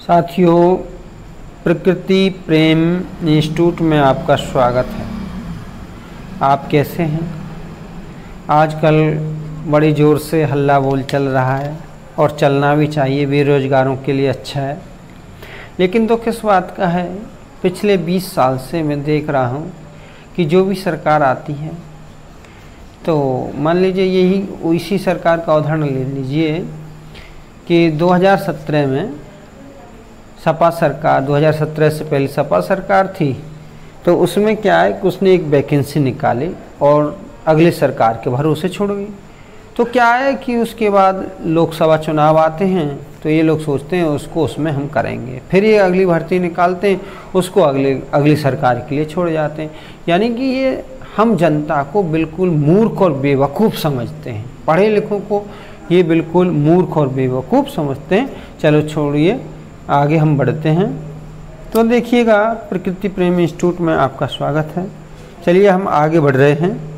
साथियों, प्रकृति, प्रेम, इंस्टीट्यूट में आपका स्वागत है। आप कैसे हैं? आजकल बड़ी ज़ोर से हल्ला बोल चल रहा है और चलना भी चाहिए, बेरोज़गारों के लिए अच्छा है। लेकिन तो किस बात का है, पिछले 20 साल से मैं देख रहा हूँ कि जो भी सरकार आती है तो मान लीजिए यही इसी सरकार का उदाहरण ले लीजिए कि 2017 में सपा सरकार 2017 से पहले सपा सरकार थी। तो उसमें क्या है, कि उसने एक वैकेंसी निकाली और अगले सरकार के भरोसे छोड़ गई। तो क्या है कि उसके बाद लोकसभा चुनाव आते हैं तो ये लोग सोचते हैं, उसको उसमें हम करेंगे। फिर ये अगली भर्ती निकालते हैं, उसको अगले, अगली सरकार के लिए छोड़ जाते हैं। यानी कि ये हम जनता को बिल्कुल मूर्ख और बेवकूफ़ समझते हैं। पढ़े लिखों को ये बिल्कुल मूर्ख और बेवकूफ़ समझते हैं। चलो छोड़िए आगे हम बढ़ते हैं। तो देखिएगा, प्रकृति प्रेम इंस्टीट्यूट में आपका स्वागत है। चलिए हम आगे बढ़ रहे हैं।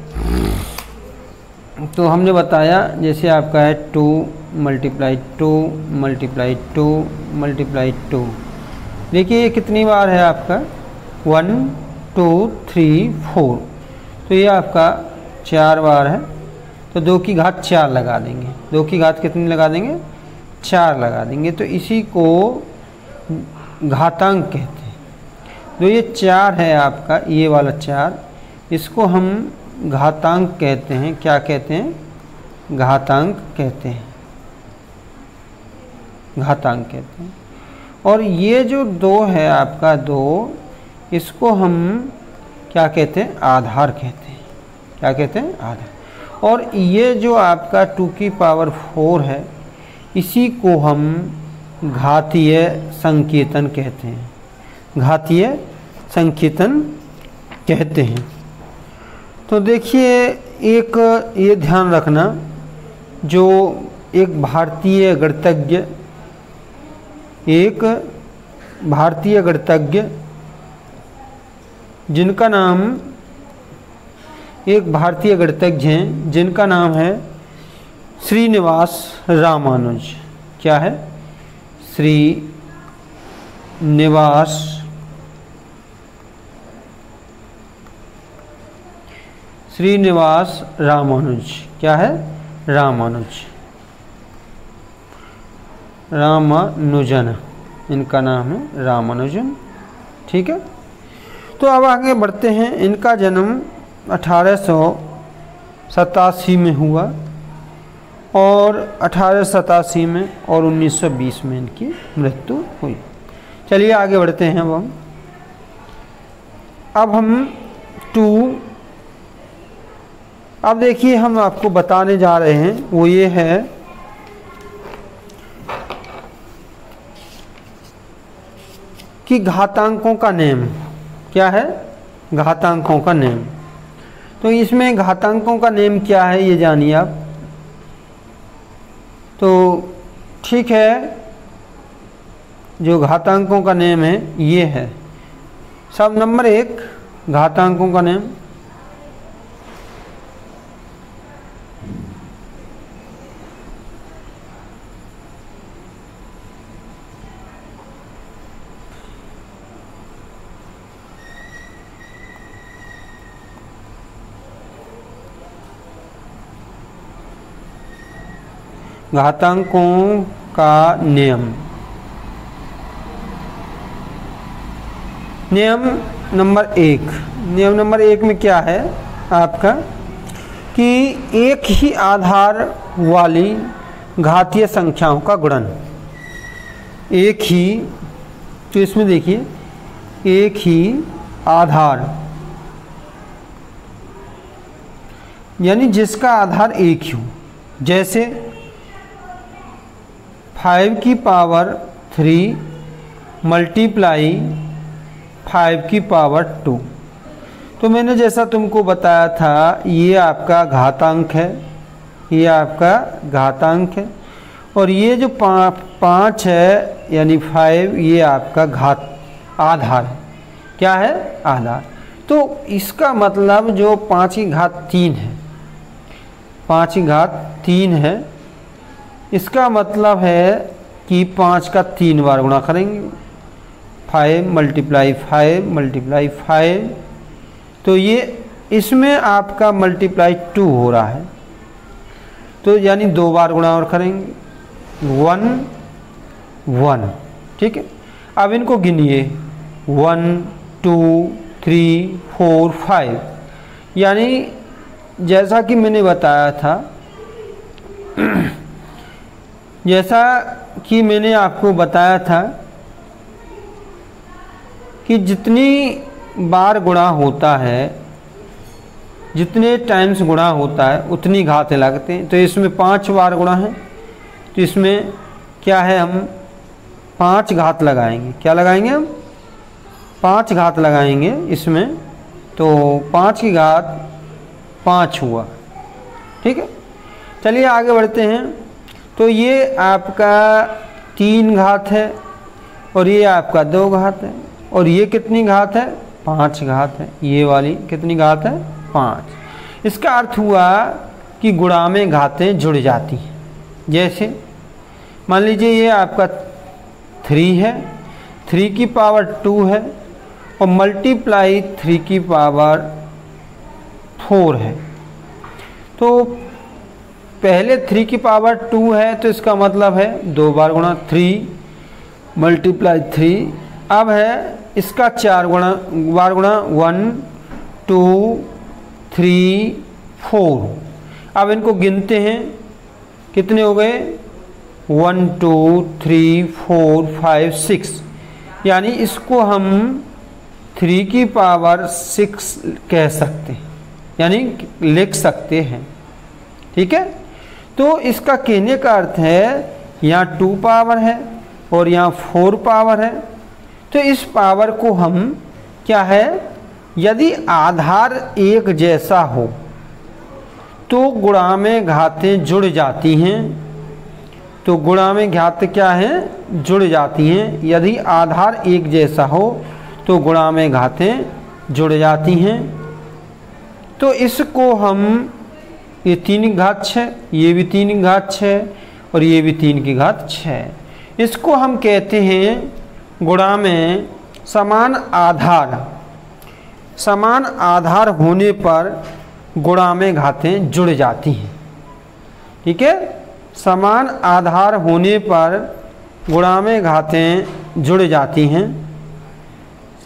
तो हमने बताया, जैसे आपका है two multiply two multiply two multiply two. देखिए, ये कितनी बार है आपका? One, two, three, four. तो ये आपका चार बार है। तो दो की घात चार लगा देंगे। दो की घात कितनी लगा देंगे? चार लगा देंगे। तो इसी को घातांक कहते हैं। जो ये चार है आपका, ये वाला चार। इसको हम घातांक कहते हैं। क्या कहते हैं? घातांक कहते हैं। घातांक कहते हैं। और ये जो दो है आपका दो, इसको हम क्या कहते हैं? आधार कहते हैं। क्या कहते हैं? आधार। और ये जो आपका टू की पावर फोर है, इसी को हम घातीय संकेतन कहते हैं। घातीय संकेतन कहते हैं। तो देखिए, एक ये ध्यान रखना, जो एक भारतीय गणतज्ञ, एक भारतीय गणतज्ञ, जिनका नाम, एक भारतीय गणतज्ञ हैं, जिनका नाम है श्रीनिवास रामानुज। क्या है? श्री निवास। श्रीनिवास रामानुज। क्या है? रामानुज। रामानुजन। इनका नाम है रामानुजन। ठीक है? तो अब आगे बढ़ते हैं। इनका जन्म अठारह सौ सतासी में हुआ। और अठारह सौ सतासी में और 1920 में इनकी मृत्यु हुई। चलिए आगे बढ़ते हैं अब हम अब हम टू अब देखिए हम आपको बताने जा रहे हैं, वो ये है, कि घातांकों का नेम, क्या है? घातांकों का नेम। तो इसमें घातांकों का नेम क्या है, ये जानिए आप। तो ठीक है, जो घातांकों का नेम है, ये है। सब नंबर एक, घातांकों का नेम। घातांकों का नियम। नियम नंबर एक। नियम नंबर एक में क्या है आपका? कि एक ही आधार वाली घातीय संख्याओं का गुणन। एक ही तो इसमें देखिए, एक ही आधार। यानी जिसका आधार एक ही हो। जैसे फाइव की पावर थ्री मल्टीप्लाई फाइव की पावर टू। तो मैंने जैसा तुमको बताया था ये आपका घातांक है ये आपका घातांक है और ये जो पा, पाँच है यानी फाइव ये आपका घात आधार है क्या है? आधार। तो इसका मतलब जो पाँच की घात तीन है पाँच की घात तीन है इसका मतलब है कि पाँच का तीन बार गुणा करेंगे। Five multiply five multiply five. तो ये इसमें आपका मल्टीप्लाई टू हो रहा है। तो यानी दो बार गुणा और करेंगे। One one. ठीक है? अब इनको गिनिए। One, two, three, four, five. यानी जैसा कि मैंने बताया था जैसा कि मैंने आपको बताया था कि जितनी बार गुणा होता है, जितने टाइम्स गुणा होता है, उतनी घातें लगते हैं। तो इसमें पाँच बार गुणा है। तो इसमें क्या है हम? पाँच घात लगाएँगे। क्या लगाएँगे हम? पाँच घात लगाएँगे इसमें। तो पाँच की घात पाँच हुआ। ठीक है? चलिए आगे बढ़ते हैं। तो ये आपका तीन घात है और ये आपका दो घात है। और ये कितनी घात है? पाँच घात है। ये वाली कितनी घात है? पाँच। इसका अर्थ हुआ कि गुणा में घातें जुड़ जाती हैं। जैसे, मान लीजिए ये आपका थ्री है। थ्री की पावर टू है और मल्टीप्लाई थ्री की पावर फोर है। तो पहले थ्री की पावर टू है तो इसका मतलब है दो बार गुणा थ्री मल्टीप्लाई थ्री अब है इसका चार गुणा, बार गुणा वन टू थ्री फोर अब इनको गिनते हैं। कितने हो गए? One two three four five six यानी इसको हम थ्री की पावर सिक्स कह सकते हैं। यानी लिख सकते हैं। ठीक है? तो इसका कहने का अर्थ है, यहाँ टू पावर है और यहाँ फोर पावर है। तो इस पावर को हम क्या है, यदि आधार एक जैसा हो तो गुणा में घातें जुड़ जाती हैं। तो गुणा में घात क्या है, जुड़ जाती हैं। यदि आधार एक जैसा हो तो गुणा में घातें जुड़ जाती हैं। तो इसको हम ये तीन घात छः ये भी तीन घात छः और ये भी तीन की घात छः इसको हम कहते हैं गुणा में समान आधार। समान आधार होने पर गुणा में घातें जुड़ जाती हैं। ठीक है? समान आधार होने पर गुणा में घातें जुड़ जाती हैं।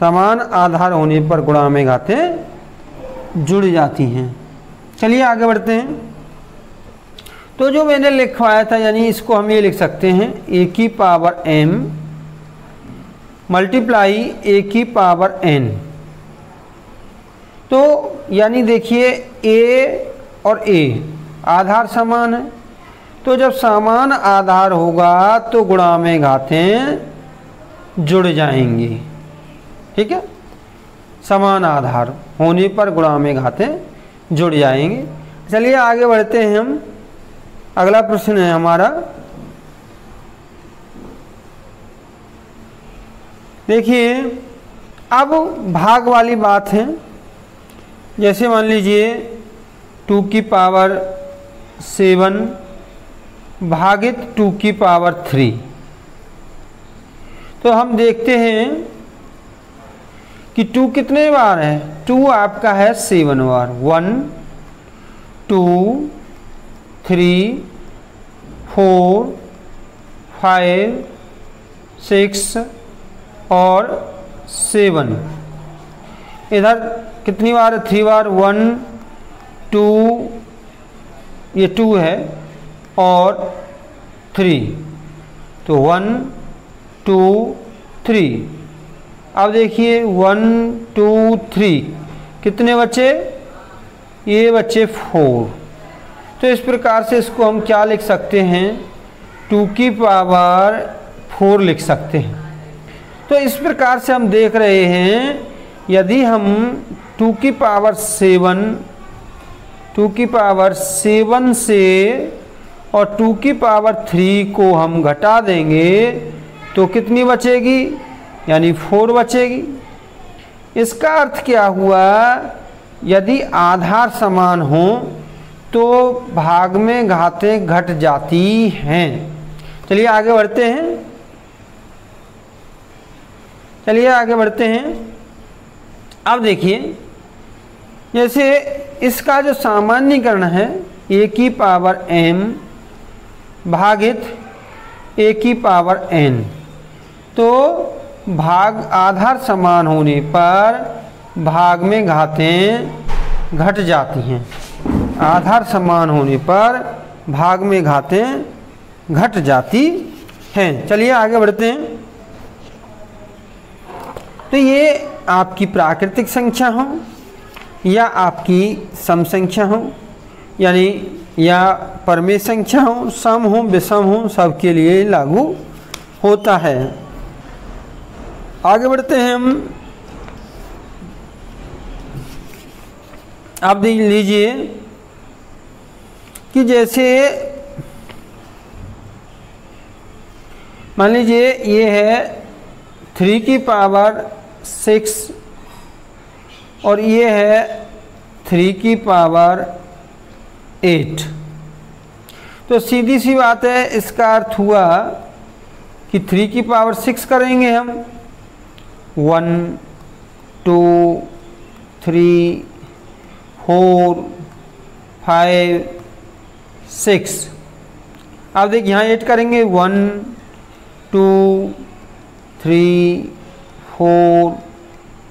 समान आधार होने पर गुणा में घातें जुड़ जाती हैं। चलिए आगे बढ़ते हैं। तो जो मैंने लिखवाया था, यानी इसको हम ये लिख सकते हैं ए की पावर एम मल्टीप्लाई ए की पावर एन तो यानी देखिए ए और ए आधार समान है। तो जब समान आधार होगा तो गुणा में घातें जुड़ जाएँगी। ठीक है? समान आधार होने पर गुणा में घातें जुड़ जाएँगे। चलिए आगे बढ़ते हैं हम। अगला प्रश्न है हमारा। देखिए, अब भाग वाली बात है। जैसे मान लीजिए, टू की पावर सेवन भागित टू की पावर थ्री। तो हम देखते हैं कि टू कितने बार है? टू आपका है सेवन बार one, two, three, four, five, six और सेवन। इधर कितनी बार है? थ्री बार वन, टू, ये टू है और थ्री। तो वन, टू, थ्री। अब देखिए वन टू थ्री कितने बच्चे? ये बच्चे फोर तो इस प्रकार से इसको हम क्या लिख सकते हैं? टू की पावर फोर लिख सकते हैं। तो इस प्रकार से हम देख रहे हैं, यदि हम टू की पावर सेवन टू की पावर सेवन से और टू की पावर थ्री को हम घटा देंगे तो कितनी बचेगी? यानी फोर बचेगी। इसका अर्थ क्या हुआ? यदि आधार समान हो तो भाग में घातें घट जाती हैं। चलिए आगे बढ़ते हैं। चलिए आगे बढ़ते हैं। अब देखिए, जैसे इसका जो सामान्यकरण है, ए की पावर एम भागित ए की पावर एन तो भाग आधार समान होने पर भाग में घातें घट जाती हैं। आधार समान होने पर भाग में घातें घट जाती हैं। चलिए आगे बढ़ते हैं। तो ये आपकी प्राकृतिक संख्या हो, या आपकी सम संख्या हो, यानी या परमेय संख्या हो, सम हो, विषम हो, सबके लिए लागू होता है। आगे बढ़ते हैं हम। आप देख लीजिए कि जैसे मान लीजिए ये है थ्री की पावर सिक्स और ये है थ्री की पावर एट। तो सीधी सी बात है, इसका अर्थ हुआ कि थ्री की पावर सिक्स करेंगे हम। One, two, three, four, five, six. अब देखिए यहाँ एट करेंगे one, two, three, four,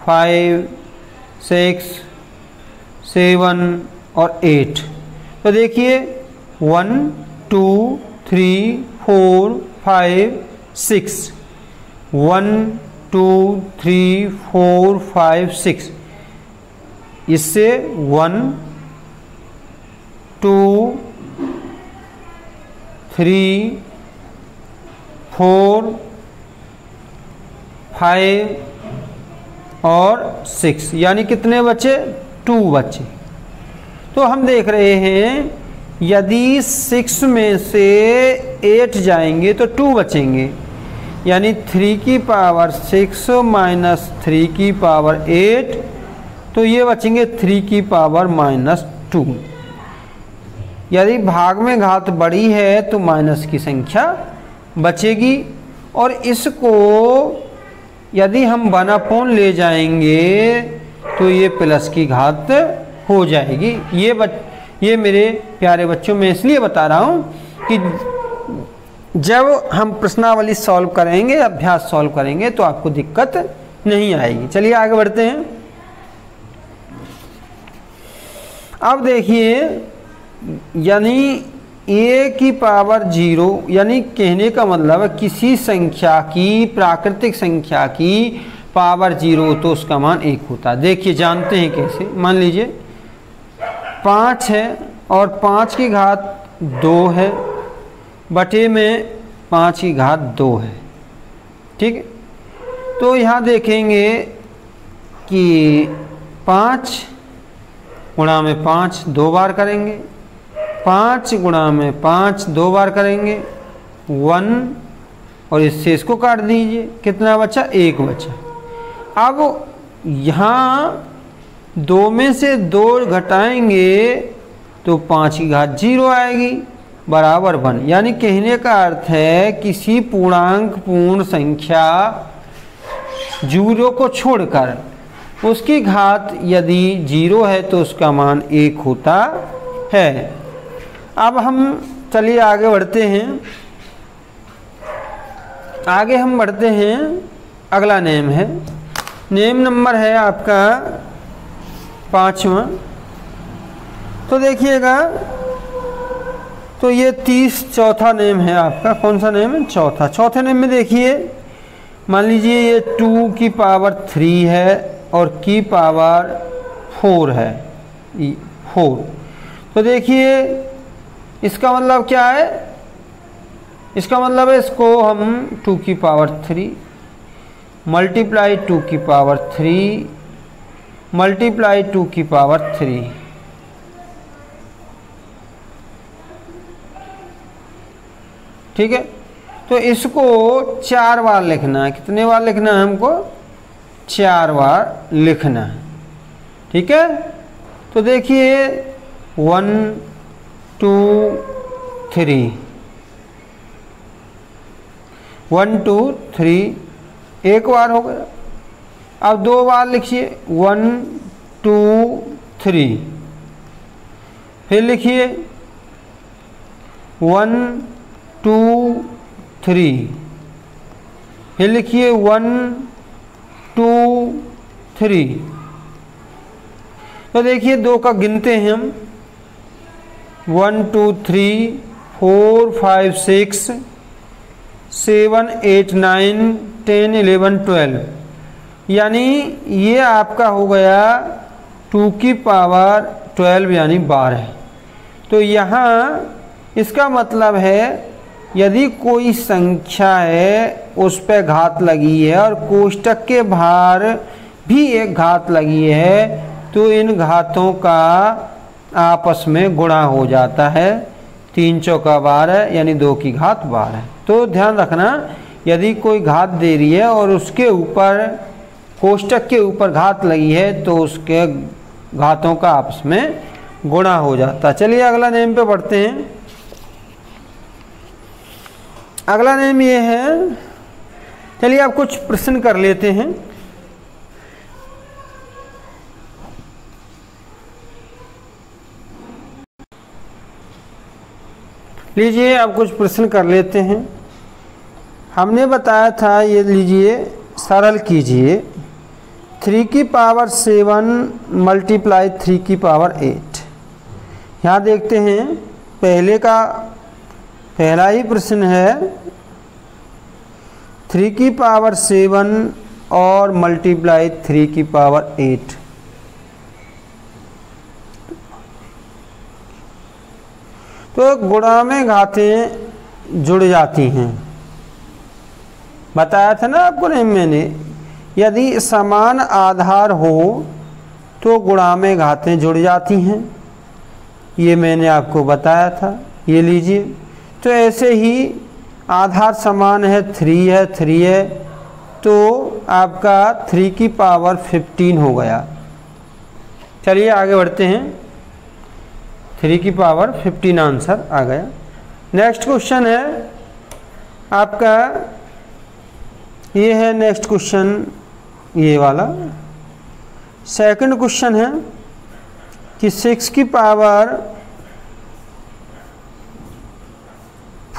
five, six, seven और एट। तो देखिए, one, two, three, four, five, six. One two, three, four, five, six. इससे one, two, three, four, five और six. यानी कितने बचे? टू बचे। तो हम देख रहे हैं, यदि सिक्स में से एट जाएँगे तो टू बचेंगे। यानी थ्री की पावर सिक्स माइनस थ्री की पावर एट तो ये बचेंगे थ्री की पावर माइनस टू यदि भाग में घात बड़ी है तो माइनस की संख्या बचेगी। और इसको यदि हम बनापोन ले जाएँगे तो ये प्लस की घात हो जाएगी। ये बच, ये मेरे प्यारे बच्चों, में इसलिए बता रहा हूँ कि जब हम प्रश्नावली सॉल्व करेंगे, अभ्यास सॉल्व करेंगे तो आपको दिक्कत नहीं आएगी। चलिए आगे बढ़ते हैं। अब देखिए, यानी ए की पावर ज़ीरो यानी कहने का मतलब है किसी संख्या की, प्राकृतिक संख्या की पावर ज़ीरो तो उसका मान एक होता है। देखिए, जानते हैं कैसे? मान लीजिए, पाँच है और पाँच की घात दो है। बटे में पाँच की घात दो है। ठीक? तो यहाँ देखेंगे कि पाँच गुणा में पाँच दो बार करेंगे। पाँच गुणा में पाँच दो बार करेंगे। वन, और इससे इसको काट दीजिए। कितना बचा? एक बचा। अब यहाँ दो में से दो घटाएँगे तो पाँच की घात ज़ीरो आएगी। बराबर वन यानी कहने का अर्थ है, किसी पूर्णांक पूर्ण संख्या ज़ीरो को छोड़कर, उसकी घात यदि ज़ीरो है तो उसका मान एक होता है। अब हम चलिए आगे बढ़ते हैं। आगे हम बढ़ते हैं। अगला नेम है। नेम नंबर है आपका पाँचवा। तो देखिएगा तो ये तीस चौथा नेम है आपका। कौन सा नेम है? चौथा। चौथे नेम में देखिए, मान लीजिए ये टू की पावर थ्री है और की पावर फोर है। फोर। तो देखिए, इसका मतलब क्या है? इसका मतलब है इसको हम टू की पावर थ्री मल्टीप्लाई टू की पावर थ्री मल्टीप्लाई टू की पावर थ्री। ठीक है? तो इसको चार बार लिखना है। कितने बार लिखना है हमको? चार बार लिखना है। ठीक है? तो देखिए, one, two, three. One, two, three, एक बार हो गया। अब दो बार लिखिए। One, two, three. फिर लिखिए। वन टू थ्री फिर लिखिए वन टू थ्री तो देखिए दो का गिनते हैं हम। One two three four five six seven eight nine ten eleven twelve यानी ये आपका हो गया टू की पावर ट्वेल्व यानी बारह। तो यहाँ इसका मतलब है यदि कोई संख्या है, उस पर घात लगी है और कोष्टक के बाहर भी एक घात लगी है तो इन घातों का आपस में गुणा हो जाता है। तीन चौका बारह यानी दो की घात बारह तो ध्यान रखना, यदि कोई घात दे रही है और उसके ऊपर, कोष्टक के ऊपर घात लगी है तो उसके घातों का आपस में गुणा हो जाता चलिए अगला नेम पे बढ़ते हैं। अगला नेम ये है, चलिए आप कुछ प्रश्न कर लेते हैं। लीजिए आप कुछ प्रश्न कर लेते हैं। हमने बताया था, ये लीजिए, सरल कीजिए। थ्री की पावर सेवन मल्टीप्लाई थ्री की पावर एट। यहाँ देखते हैं, पहले का पहला ही प्रश्न है थ्री की पावर सेवन और मल्टीप्लाई थ्री की पावर एट तो गुणा में घातें जुड़ जाती हैं। बताया था ना आपको नहीं मैंने, यदि समान आधार हो तो गुणा में घातें जुड़ जाती हैं। ये मैंने आपको बताया था, ये लीजिए। तो ऐसे ही आधार समान है थ्री है थ्री है तो आपका थ्री की पावर फिफ्टीन हो गया। चलिए आगे बढ़ते हैं। थ्री की पावर फिफ्टीन आंसर आ गया। नेक्स्ट क्वेश्चन है, आपका ये है नेक्स्ट क्वेश्चन ये वाला। सेकंड क्वेश्चन है कि सिक्स की पावर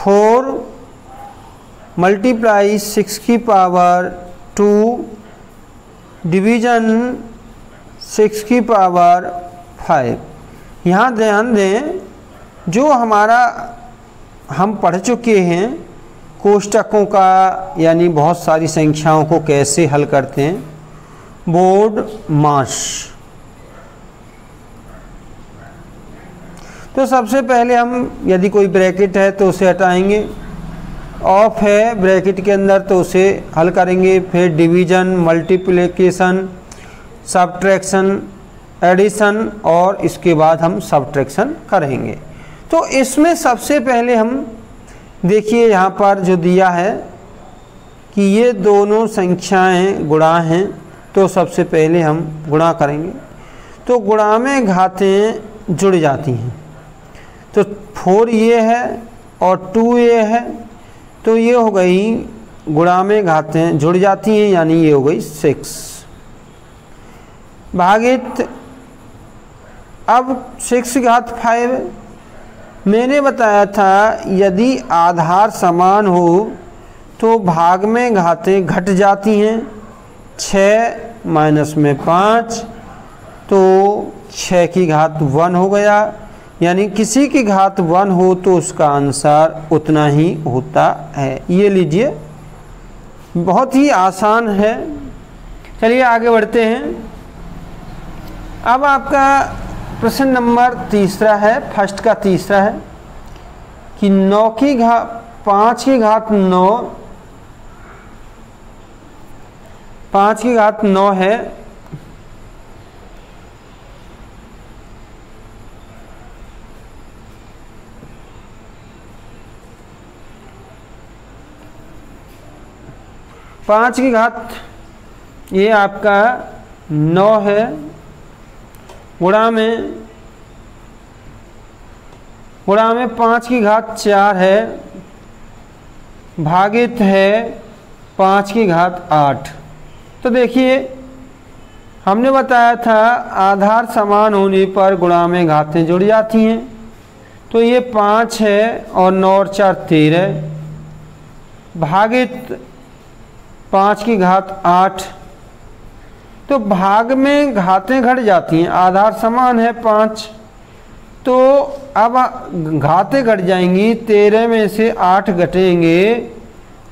फोर मल्टीप्लाई सिक्स की पावर टू, डिवीज़न सिक्स की पावर फाइव। यहाँ ध्यान दें, जो हमारा हम पढ़ चुके हैं, कोष्टकों का, यानी बहुत सारी संख्याओं को कैसे हल करते हैं, बोर्ड मास तो सबसे पहले हम यदि कोई ब्रैकेट है तो उसे हटाएँगे। ऑफ़ है ब्रैकेट के अंदर तो उसे हल करेंगे। फिर डिवीज़न, मल्टीप्लिकेशन, सब्ट्रैक्शन, एडिशन और इसके बाद हम सब्ट्रैक्शन करेंगे। तो इसमें सबसे पहले हम देखिए यहाँ पर जो दिया है कि ये दोनों संख्याएँ गुणा हैं तो सबसे पहले हम गुणा करेंगे। तो गुणा में घातें जुड़ जाती हैं। तो फोर ये है और टू ये है तो ये हो गई गुणा में घातें, जुड़ जाती हैं यानी ये हो गई सिक्स। भागित, अब सिक्स घात फाइव, मैंने बताया था यदि आधार समान हो तो भाग में घातें घट जाती हैं छ माइनस में पाँच तो छ की घात वन हो गया। यानी किसी की घात वन हो तो उसका आंसर उतना ही होता है। ये लीजिए। बहुत ही आसान है। चलिए आगे बढ़ते हैं। अब आपका प्रश्न नंबर तीसरा है, फ़र्स्ट का तीसरा है कि नौ की घात पाँच की घात नौ, पाँच की घात नौ है पाँच की घात, ये आपका नौ है, गुणा में गुणा में पाँच की घात चार है, भागित है पाँच की घात आठ। तो देखिए, हमने बताया था आधार समान होने पर गुणा में घातें जुड़ जाती हैं। तो ये पाँच है और नौ और चार तेरह। भागित पाँच की घात आठ। तो भाग में घातें घट जाती हैं, आधार समान है पाँच। तो अब घातें घट जाएँगी, तेरह में से आठ घटेंगे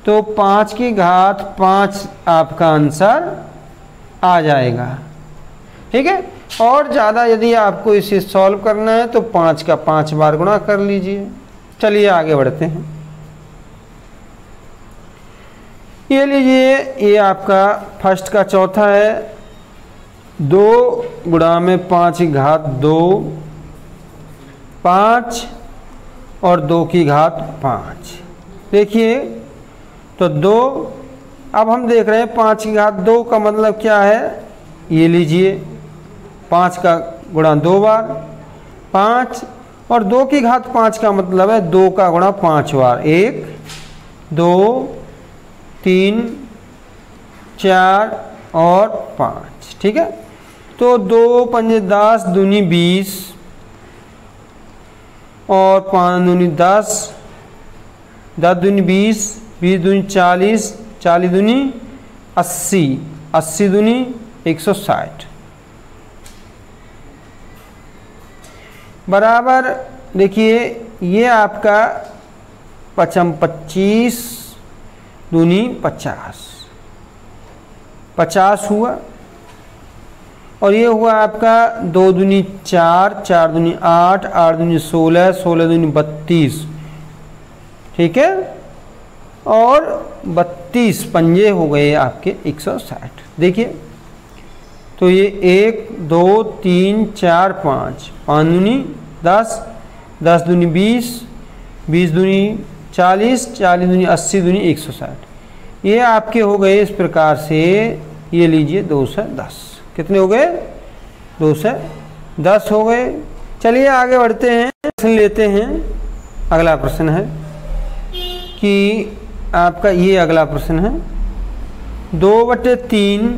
तो पाँच की घात पाँच आपका आंसर आ जाएगा। ठीक है? और ज़्यादा यदि आपको इसे सॉल्व करना है तो पाँच का पाँच बार गुणा कर लीजिए। चलिए आगे बढ़ते हैं। ये लीजिए, ये आपका फ़र्स्ट का चौथा है। दो गुणा में पाँच घात दो, पाँच और दो की घात पाँच। देखिए तो दो, अब हम देख रहे हैं पाँच की घात दो का मतलब क्या है? ये लीजिए, पाँच का गुणा दो बार, पाँच और दो की घात पाँच का मतलब है दो का गुणा पाँच बार। एक, दो तीन, चार और पाँच, ठीक है? तो दो पंजे दस दूनी बीस और पाँच दूनी दस दस दूनी बीस बीस दूनी चालीस चालीस दूनी अस्सी अस्सी दूनी एक सौ साठ। बराबर देखिए, ये आपका पचम पच्चीस दूनी पचास। पचास हुआ। और ये हुआ आपका दो दूनी चार चार दूनी आठ आठ दूनी सोलह सोलह दूनी बत्तीस। ठीक है? और बत्तीस पंजे हो गए आपके 160 देखिए तो ये एक, दो, तीन, चार, पाँच। पाँच दूनी दस दस दूनी बीस बीस दूनी चालीस चालीस दूनी, अस्सी दूनी, एक सौ साठ। ये आपके हो गए इस प्रकार से, ये लीजिए दो सौ दस। कितने हो गए? दो सौ दस हो गए। चलिए आगे बढ़ते हैं, प्रश्न लेते हैं। अगला प्रश्न है कि आपका ये अगला प्रश्न है। दो बटे तीन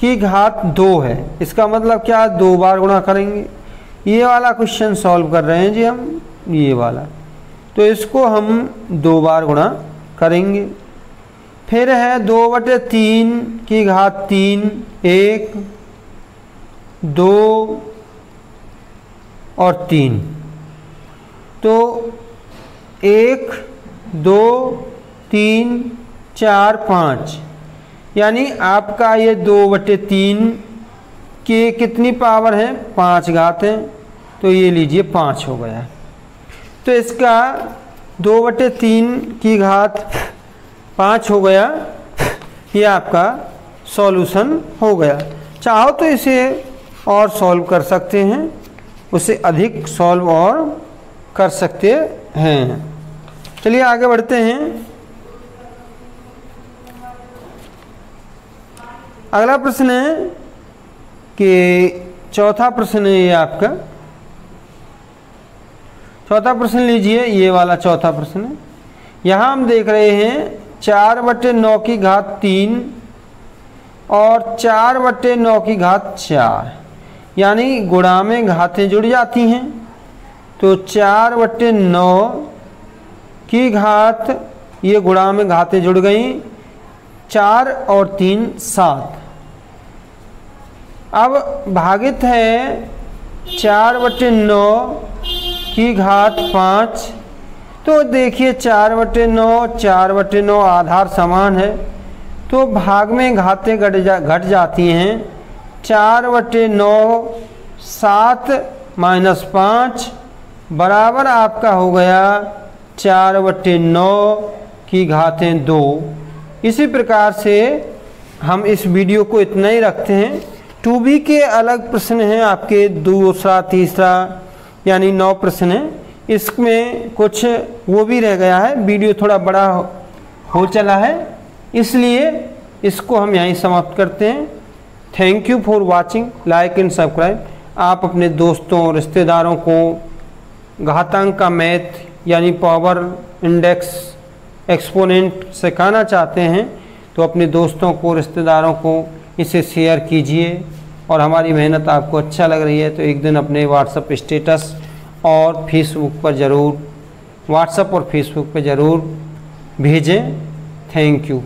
की घात दो है। इसका मतलब क्या? दो बार गुणा करेंगे। ये वाला क्वेश्चन सॉल्व कर रहे हैं जी हम, ये वाला। तो इसको हम दो बार गुणा करेंगे। फिर है दो बटे तीन की घात तीन, एक, दो और तीन। तो एक, दो, तीन, चार, पाँच। यानी आपका ये दो बटे तीन के कितनी पावर है? पाँच घात है। तो ये लीजिए पाँच हो गया। तो इसका दो बटे तीन की घात पाँच हो गया। ये आपका सॉल्यूशन हो गया। चाहो तो इसे और सॉल्व कर सकते हैं। उसे अधिक सॉल्व और कर सकते हैं। चलिए आगे बढ़ते हैं। अगला प्रश्न है कि चौथा प्रश्न है ये आपका। चौथा प्रश्न लीजिए, ये वाला चौथा प्रश्न है। यहाँ हम देख रहे हैं, चार बटे नौ की घात तीन और चार बटे नौ की घात चार। यानी गुणा में घातें जुड़ जाती हैं। तो चार बटे नौ की घात, ये गुणा में घातें जुड़ गई। चार और तीन, सात। अब भागित है, चार बटे नौ की घात पाँच। तो देखिए चार बटे नौ, चार बटे नौ आधार समान है। तो भाग में घातें घट जा, घट जाती हैं। चार बटे नौ, सात माइनस पाँच बराबर आपका हो गया चार बटे नौ की घातें दो। इसी प्रकार से हम इस वीडियो को इतना ही रखते हैं। टू बी के अलग प्रश्न हैं आपके, दूसरा, तीसरा। यानी नौ प्रश्न हैं। इसमें कुछ वो भी रह गया है, वीडियो थोड़ा बड़ा हो चला है। इसलिए इसको हम यहीं समाप्त करते हैं। Thank you for watching like and subscribe आप अपने दोस्तों रिश्तेदारों को घातांक का मैथ यानी पावर इंडेक्स एक्सपोनेंट सिखाना चाहते हैं तो अपने दोस्तों को, रिश्तेदारों को इसे शेयर कीजिए। और हमारी मेहनत आपको अच्छा लग रही है तो एक दिन अपने व्हाट्सअप स्टेटस और फेसबुक पर ज़रूर व्हाट्सअप और फेसबुक पर ज़रूर भेजें। Thank you